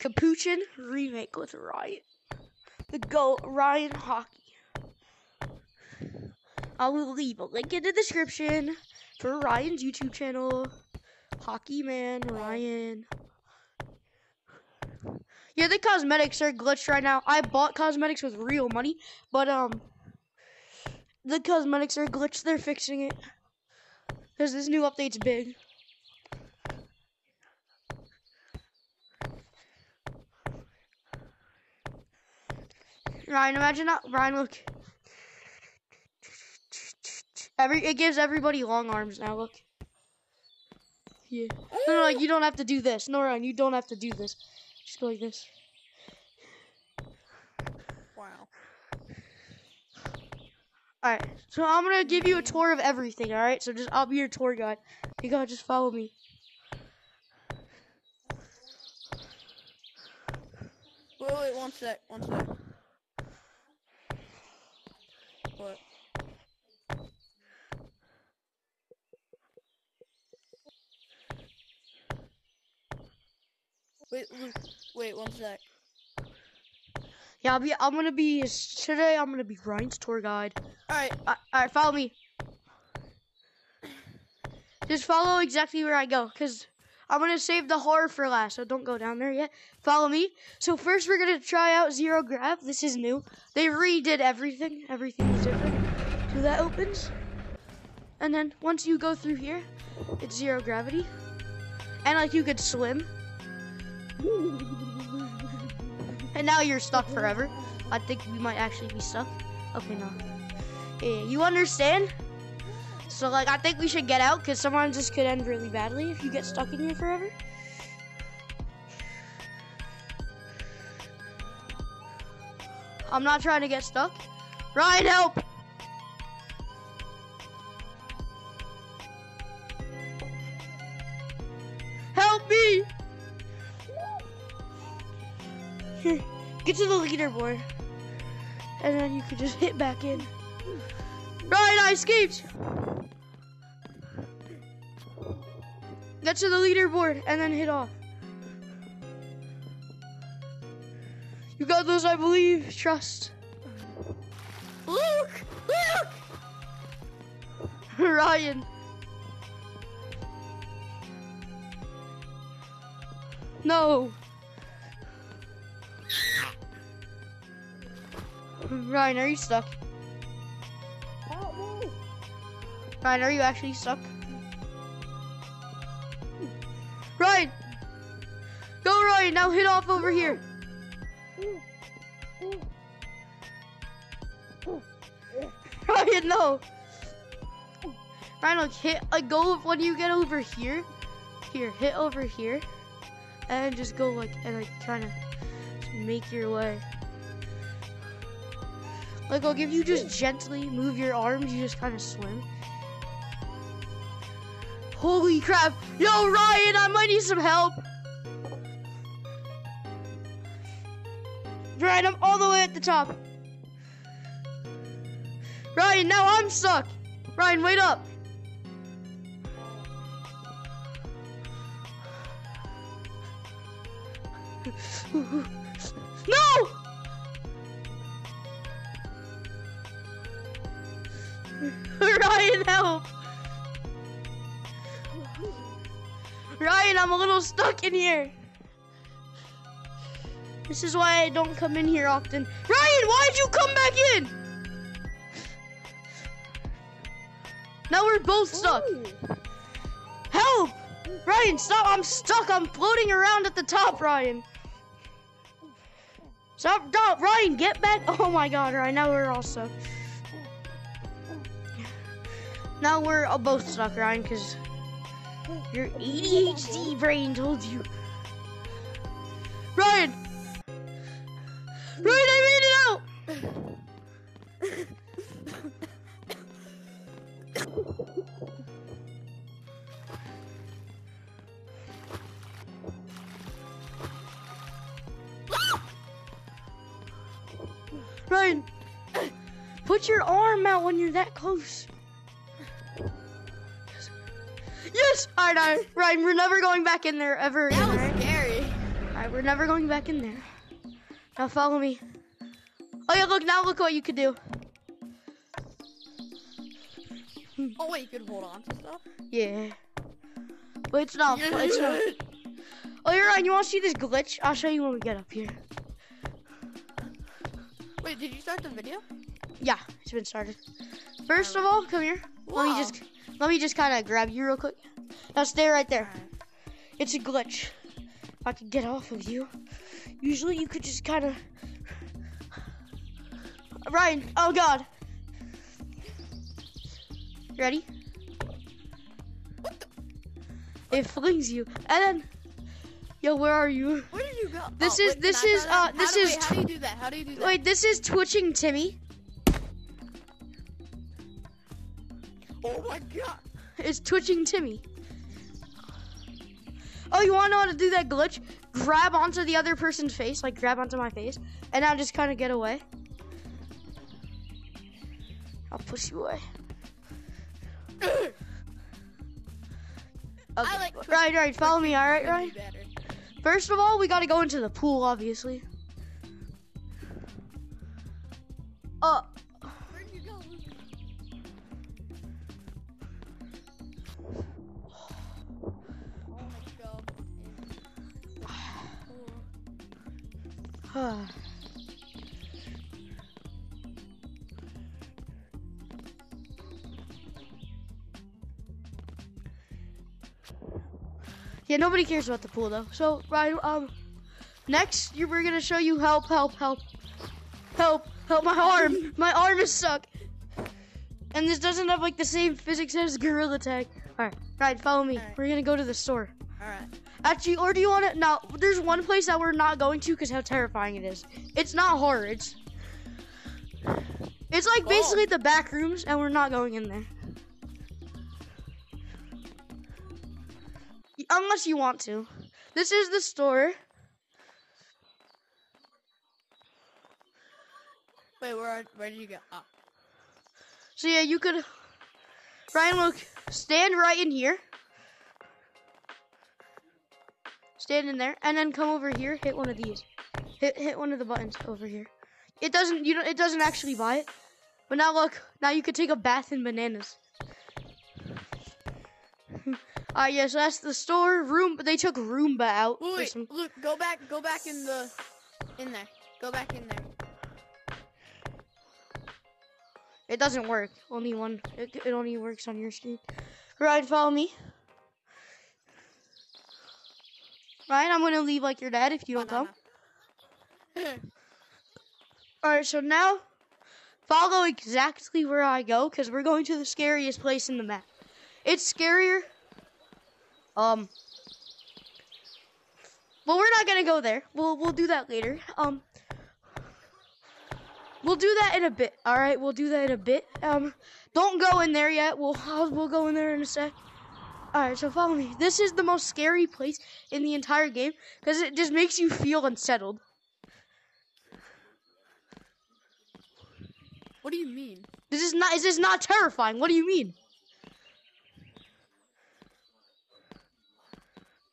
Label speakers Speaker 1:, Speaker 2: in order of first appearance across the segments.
Speaker 1: Capuchin remake with Ryan. The GOAT, Ryan Hockey. I will leave a link in the description for Ryan's YouTube channel. Hockey Man Ryan. Yeah, the cosmetics are glitched right now. I bought cosmetics with real money, but um, the cosmetics are glitched. They're fixing it because this new update's big. Ryan, imagine that. Ryan, look. Every it gives everybody long arms now. Look. Yeah. No, no, you don't have to do this. No, Ryan, you don't have to do this. Just go like this.
Speaker 2: Wow.
Speaker 1: All right. So I'm gonna give you a tour of everything. All right. So just I'll be your tour guide. You gotta just follow me.
Speaker 2: Wait, wait, one sec, one sec. Wait, wait, one sec.
Speaker 1: Yeah, I'll be. I'm gonna be today. I'm gonna be Ryan's tour guide.
Speaker 2: Alright,
Speaker 1: Uh, all right, follow me. Just follow exactly where I go, cause I'm gonna save the horror for last. So don't go down there yet. Follow me. So first, we're gonna try out zero grav. This is new. They redid everything. Everything is different. So that opens, and then once you go through here, it's zero gravity, and like you could swim. And now you're stuck forever. I think we might actually be stuck. Okay, no. Yeah, you understand? So, like, I think we should get out because sometimes this could end really badly if you get stuck in here forever. I'm not trying to get stuck. Ryan, help! Help me! Here, get to the leaderboard. And then you could just hit back in. Ryan, I escaped! Get to the leaderboard and then hit off. You got this, I believe. Trust.
Speaker 2: Luke! Luke!
Speaker 1: Ryan. No. Ryan, are you stuck? Ryan, are you actually stuck? Ryan! Go, Ryan! Now hit off over here. Ryan, no! Ryan, look, hit, like, go when you get over here. Here, hit over here. And just go, like, and, like, kind of make your way. Like, I'll give you just gently move your arms, you just kind of swim. Holy crap! Yo, Ryan, I might need some help! Ryan, I'm all the way at the top. Ryan, now I'm stuck! Ryan, wait up! no! Ryan, help! Ryan, I'm a little stuck in here. This is why I don't come in here often. Ryan, why'd you come back in? Now we're both stuck. Help! Ryan, stop! I'm stuck. I'm floating around at the top, Ryan. Stop! Stop! Ryan, get back! Oh my God, Ryan! Now we're all stuck. Now we're both stuck, Ryan, because your ADHD brain told you. Ryan! Ryan, I made it out! Ryan, put your arm out when you're that close. Yes! Alright, alright. Ryan, we're never going back in there ever again,
Speaker 2: That was
Speaker 1: right?
Speaker 2: scary.
Speaker 1: Alright, Alright, we're never going back in there. Now follow me. Oh yeah, look, now look what you could do.
Speaker 2: Oh wait, you could hold on to stuff.
Speaker 1: Yeah. But it's not, it's not. Oh, you're right, you wanna see this glitch? I'll show you when we get up here.
Speaker 2: Wait, did you start the video?
Speaker 1: Yeah, it's been started. First um, of all, come here. Let me just, let me just kind of grab you real quick. Now stay right there. It's a glitch. If I could get off of you, usually you could just kind of. Ryan, oh god. Ready? It flings you, and then, yo, where are you?
Speaker 2: Where did you go?
Speaker 1: This
Speaker 2: Oh,
Speaker 1: is-
Speaker 2: wait,
Speaker 1: this is, uh, this
Speaker 2: do,
Speaker 1: is
Speaker 2: Wait, how do you do that? How do you do that?
Speaker 1: Wait, this is twitching Timmy.
Speaker 2: Oh my god.
Speaker 1: It's twitching Timmy. Oh, you want to know how to do that glitch? Grab onto the other person's face, like grab onto my face, and now just kind of get away. I'll push you away. Okay.
Speaker 2: I like
Speaker 1: right, right. Follow me. All right. First of all, we got to go into the pool, obviously. Yeah, nobody cares about the pool though. So, right, um, next you we're gonna show you help, help, help, help, help. My arm, my arm is stuck, and this doesn't have like the same physics as Gorilla Tag. All right, right, follow me.
Speaker 2: Alright.
Speaker 1: We're gonna go to the store.
Speaker 2: Alright.
Speaker 1: Actually, or do you want to? No, there's one place that we're not going to because how terrifying it is. It's not horror. It's it's like
Speaker 2: Oh.
Speaker 1: basically the back rooms, and we're not going in there. Unless you want to. This is the store.
Speaker 2: Wait, where where did you go? Oh.
Speaker 1: So yeah, you could. Ryan, look, stand right in here. Stand in there, and then come over here. Hit one of these. Hit hit one of the buttons over here. It doesn't you know it doesn't actually buy it. But now look, now you could take a bath in bananas. Yeah, so that's the store room. But they took Roomba out.
Speaker 2: Wait, wait,
Speaker 1: some-
Speaker 2: Luke, go back, go back in the, in there. Go back in there.
Speaker 1: It doesn't work. Only one. It, it only works on your screen. Ryan, follow me. Ryan, I'm gonna leave like your dad if you don't
Speaker 2: Oh, no,
Speaker 1: come.
Speaker 2: no.
Speaker 1: All right, so now follow exactly where I go because we're going to the scariest place in the map. It's scarier. Um. Well, we're not gonna go there. We'll we'll do that later. Um. We'll do that in a bit. All right, we'll do that in a bit. Um, don't go in there yet. We'll I'll, we'll go in there in a sec. All right, so follow me. This is the most scary place in the entire game because it just makes you feel unsettled.
Speaker 2: What do you mean?
Speaker 1: This is not. Is This is not terrifying. What do you mean?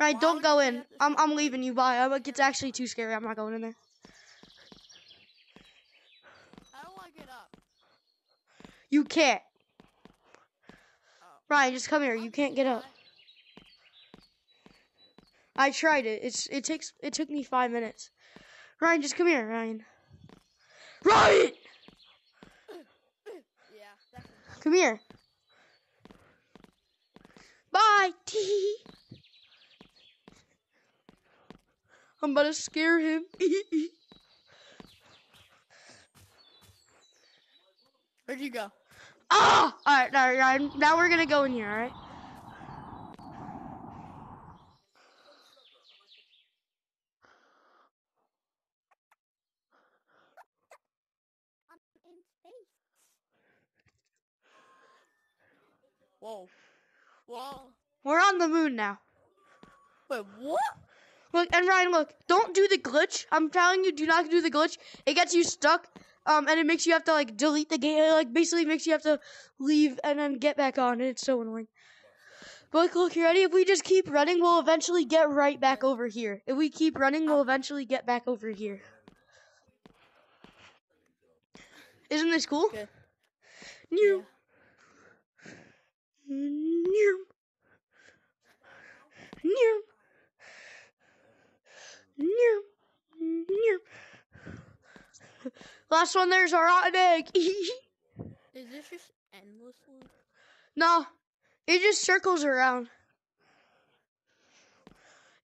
Speaker 1: Right,
Speaker 2: Why
Speaker 1: don't go in. I'm I'm leaving you. Bye. I'm, like, it's actually too scary. I'm not going in there.
Speaker 2: How do I get up?
Speaker 1: You can't.
Speaker 2: Oh.
Speaker 1: Ryan, just come here. You can't get up. I tried it. It's it takes it took me five minutes. Ryan, just come here, Ryan. Ryan,
Speaker 2: Yeah,
Speaker 1: come here. Bye. Tee. I'm about to scare him.
Speaker 2: Where'd you go?
Speaker 1: Ah! All right, all right. Now we're gonna go in here. All right.
Speaker 2: Whoa. Whoa.
Speaker 1: We're on the moon now.
Speaker 2: Wait, what?
Speaker 1: Look, and Ryan, look, don't do the glitch. I'm telling you, do not do the glitch. It gets you stuck, um, and it makes you have to like delete the game. It, like basically makes you have to leave and then get back on, and it's so annoying. But look, you ready? If we just keep running, we'll eventually get right back over here. If we keep running, we'll eventually get back over here. Isn't this cool?
Speaker 2: Good.
Speaker 1: New. New. New. Last one there's a rotten egg.
Speaker 2: Is this just endlessly?
Speaker 1: no, it just circles around.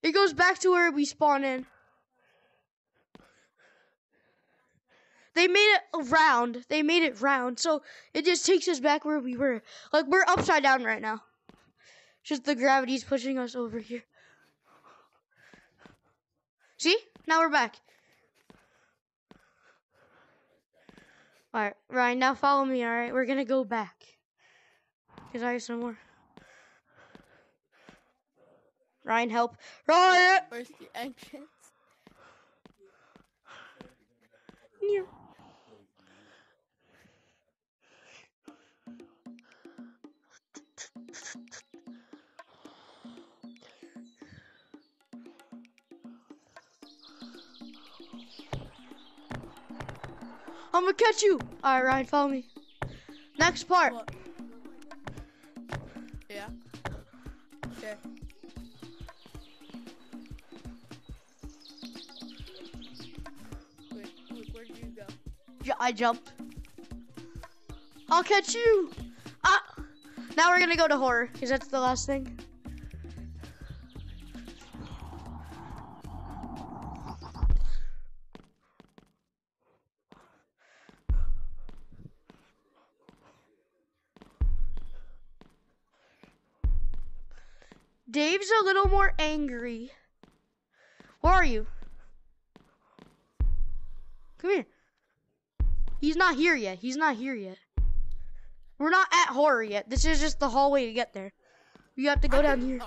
Speaker 1: It goes back to where we spawn in. They made it round. They made it round, so it just takes us back where we were. Like we're upside down right now. Just the gravity's pushing us over here. See? Now we're back. Alright, Ryan, now follow me, alright? We're gonna go back. Because I have some more. Ryan, help. Ryan!
Speaker 2: Where's the entrance?
Speaker 1: Near. I'm gonna catch you. All right, Ryan, follow me. Next part.
Speaker 2: What? Yeah. Okay. Wait, where did you go?
Speaker 1: J- I jumped. I'll catch you. Ah. Now we're gonna go to horror because that's the last thing. Dave's a little more angry. Where are you? Come here. He's not here yet. He's not here yet. We're not at horror yet. This is just the hallway to get there. You have to go down here.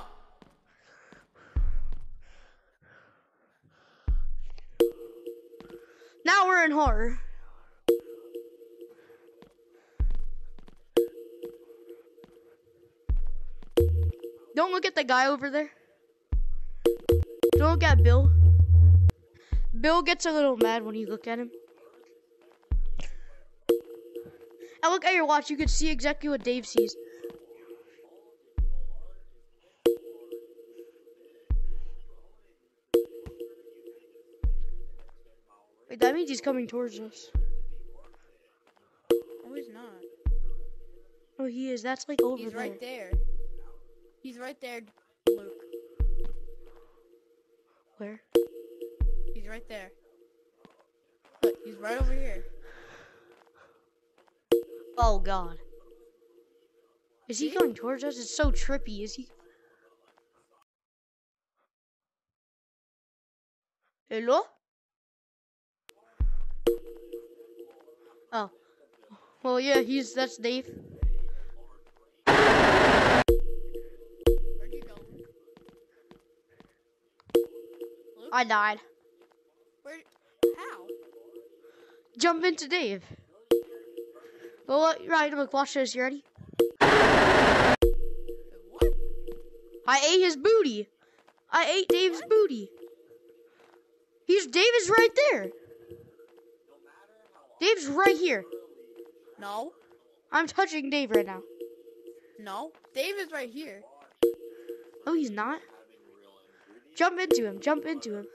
Speaker 1: Now we're in horror. Look at the guy over there. Don't look at Bill. Bill gets a little mad when you look at him. And look at your watch. You can see exactly what Dave sees. Wait, that means he's coming towards us.
Speaker 2: Oh, he's not.
Speaker 1: Oh, he is. That's like over
Speaker 2: He's
Speaker 1: there.
Speaker 2: right there. He's right there, Luke.
Speaker 1: Where?
Speaker 2: He's right there. Look, he's right over here.
Speaker 1: Oh God. Is he going towards us? It's so trippy. Is he? Hello? Oh. Well, yeah, he's that's Dave. I died.
Speaker 2: Where? How?
Speaker 1: Jump into Dave. Well, what- right, look, watch this. You ready?
Speaker 2: What?
Speaker 1: I ate his booty. I ate Dave's booty. He's Dave is right there. Dave's right here.
Speaker 2: No.
Speaker 1: I'm touching Dave right now.
Speaker 2: No. Dave is right here.
Speaker 1: Oh, he's not. Jump into him. Jump into him.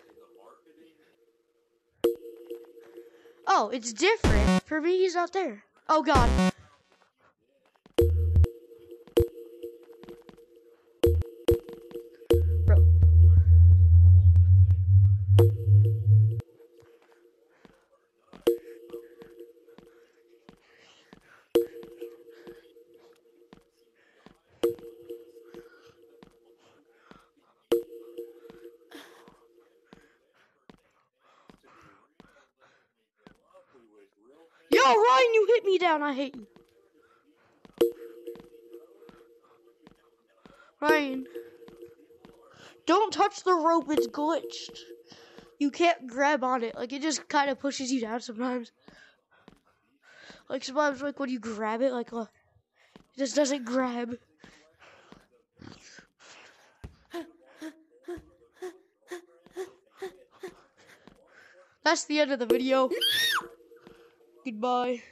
Speaker 1: Oh, it's different. For me, he's not there. Oh, God. down, I hate you. Ryan. Don't touch the rope, it's glitched. You can't grab on it. Like, it just kind of pushes you down sometimes. Like, sometimes, like, when you grab it, like. Uh, it just doesn't grab. That's the end of the video. Goodbye.